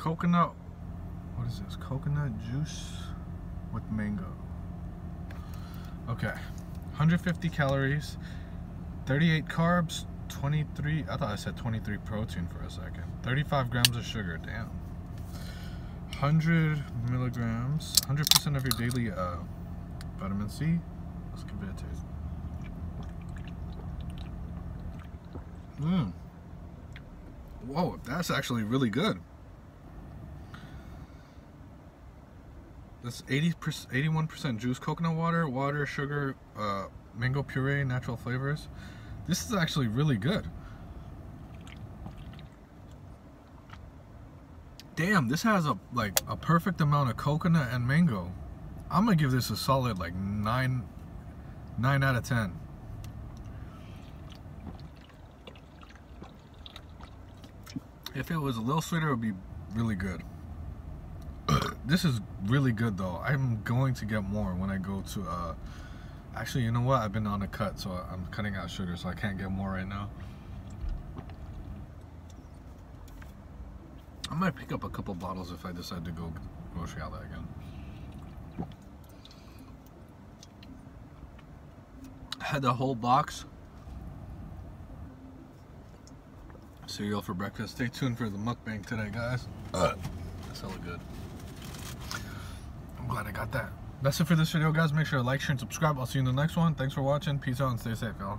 coconut. What is this? Coconut juice with mango. Okay, 150 calories, 38 carbs, 23. I thought I said 23 protein for a second. 35 grams of sugar. Damn. 100 milligrams, 100% of your daily uh, vitamin C. Let's give it a taste. Mmm. Whoa, that's actually really good. That's 80 81% juice, coconut water, water, sugar, uh, mango puree, natural flavors. This is actually really good. Damn, this has a like a perfect amount of coconut and mango. I'm gonna give this a solid like nine, nine out of ten. If it was a little sweeter, it would be really good. This is really good though. I'm going to get more when I go to, uh, actually, you know what? I've been on a cut, so I'm cutting out sugar, so I can't get more right now. I might pick up a couple bottles if I decide to go grocery outlet again. I had the whole box cereal for breakfast. Stay tuned for the mukbang today, guys. Uh, that's hella good. Glad I got that. That's it for this video, guys. Make sure to like, share, and subscribe. I'll see you in the next one. Thanks for watching. Peace out and stay safe, y'all.